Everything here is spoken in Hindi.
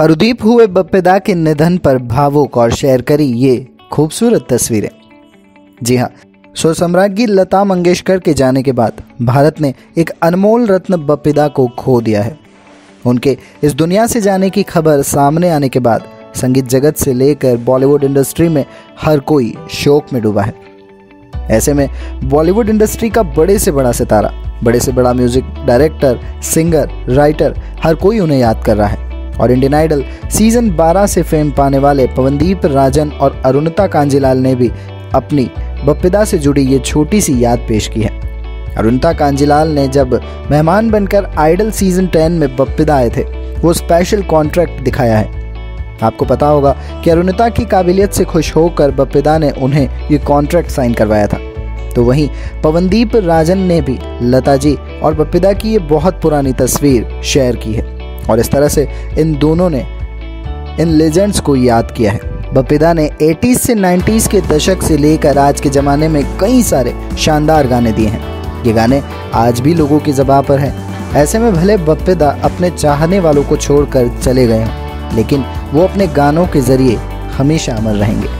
अरुदीप हुए बप्पेदा के निधन पर भावुक और शेयर करी ये खूबसूरत तस्वीरें। जी हाँ सो सम्राज्ञी लता मंगेशकर के जाने के बाद भारत ने एक अनमोल रत्न बप्पेदा को खो दिया है। उनके इस दुनिया से जाने की खबर सामने आने के बाद संगीत जगत से लेकर बॉलीवुड इंडस्ट्री में हर कोई शोक में डूबा है। ऐसे में बॉलीवुड इंडस्ट्री का बड़े से बड़ा सितारा, बड़े से बड़ा म्यूज़िक डायरेक्टर, सिंगर, राइटर हर कोई उन्हें याद कर रहा है। और इंडियन आइडल सीज़न 12 से फेम पाने वाले पवनदीप, राजन और अरुणता कांजीलाल ने भी अपनी बपिदा से जुड़ी ये छोटी सी याद पेश की है। अरुणता कांजीलाल ने जब मेहमान बनकर आइडल सीज़न 10 में बपिदा आए थे, वो स्पेशल कॉन्ट्रैक्ट दिखाया है। आपको पता होगा कि अरुणिता की काबिलियत से खुश होकर बपिदा ने उन्हें ये कॉन्ट्रैक्ट साइन करवाया था। तो वहीं पवनदीप, राजन ने भी लता जी और बपिदा की ये बहुत पुरानी तस्वीर शेयर की है। और इस तरह से इन दोनों ने, इन लेजेंड्स को याद किया है। बपिदा ने 80s से 90s के दशक से लेकर आज के ज़माने में कई सारे शानदार गाने दिए हैं। ये गाने आज भी लोगों की जबा पर हैं। ऐसे में भले बपिदा अपने चाहने वालों को छोड़कर चले गए हों, लेकिन वो अपने गानों के ज़रिए हमेशा अमर रहेंगे।